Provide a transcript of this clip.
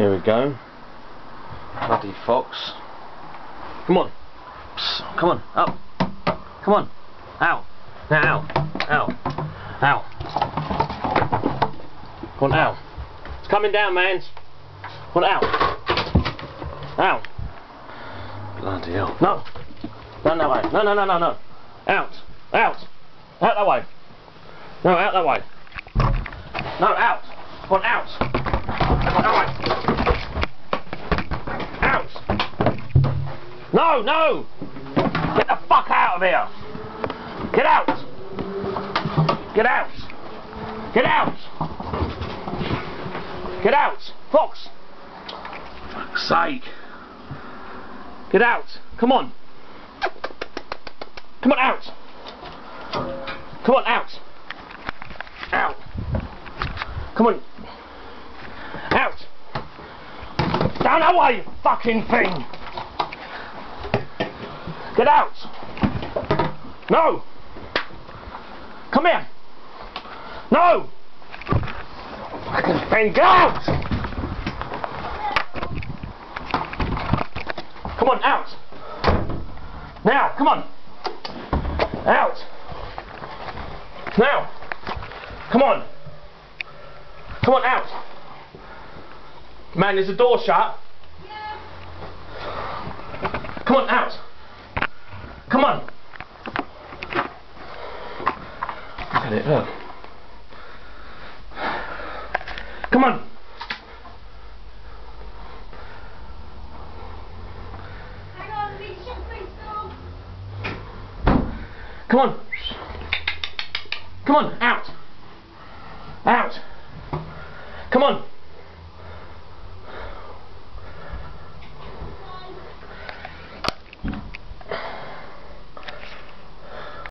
Here we go. Bloody fox. Come on. Psst, come on, up. Come on. Out. Now, out. Out. Out. Come on, out. It's coming down, man. Come on, out. Out. Bloody hell. No. No, no way. No, no, no, no, no. Out. Out. Out that way. No, out that way. No, out. Come on, out. Come on, that way. Out. No, no. Get the fuck out of here. Get out. Get out. Get out. Get out. Fox. Fuck's sake. Get out. Come on. Come on, out. Come on, out. Out. Come on. Out. Down that way, you fucking thing. Get out. No. Come here. No. Fucking thing, get out. Come on, out. Now, come on. Out. Now. Come on. Come on, out. Man, is the door shut? Come on, out. Come on. At it, look. Come on. Hang on, be something still. Come on. Come on, out. Out. Come on.